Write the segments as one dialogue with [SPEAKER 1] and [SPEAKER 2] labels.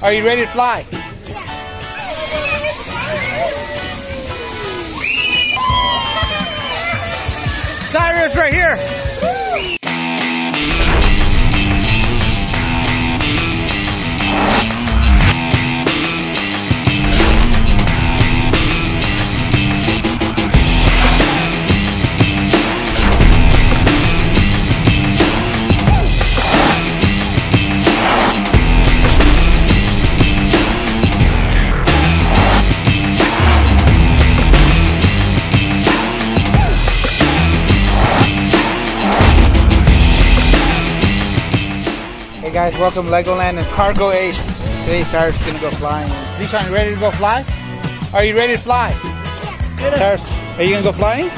[SPEAKER 1] Are you ready to fly? Cyrus right here. Guys, welcome to Legoland and Cargo Ace. Today Cyrus is gonna go flying. Zeeshan, you ready to go fly? Are you ready to fly? Cyrus, are you gonna go flying?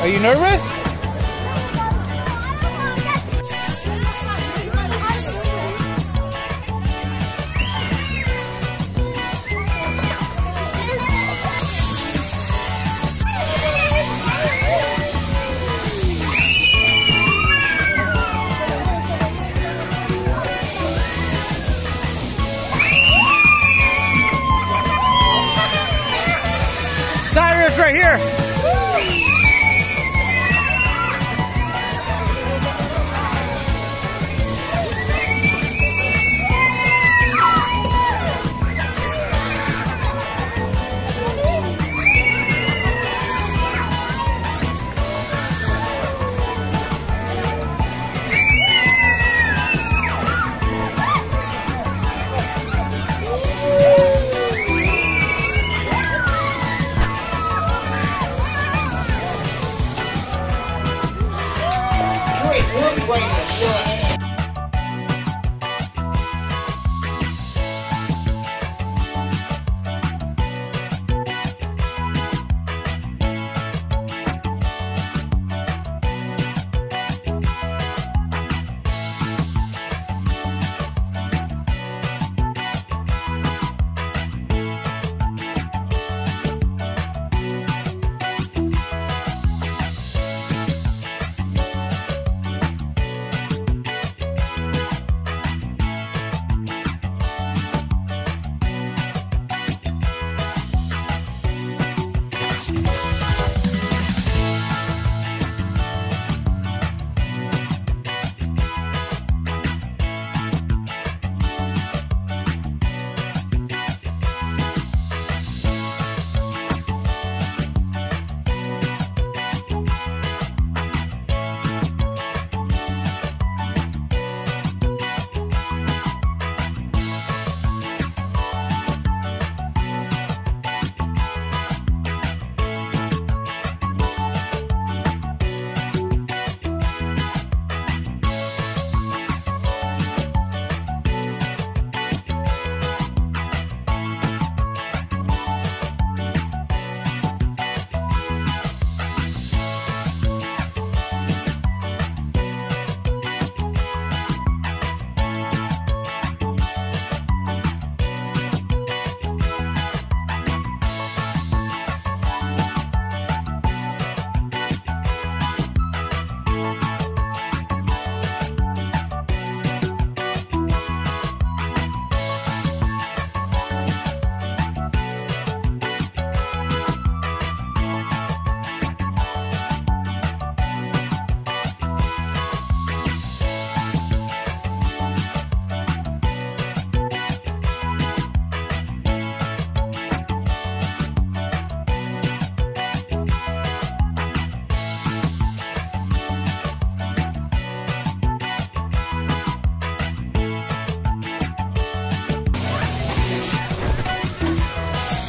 [SPEAKER 1] Are you nervous? Right here.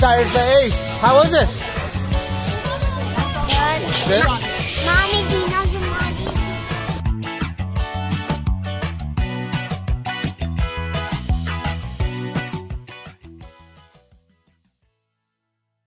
[SPEAKER 1] Cyrus the Ace. How was it?
[SPEAKER 2] Good.
[SPEAKER 1] Good.
[SPEAKER 2] Mommy, do you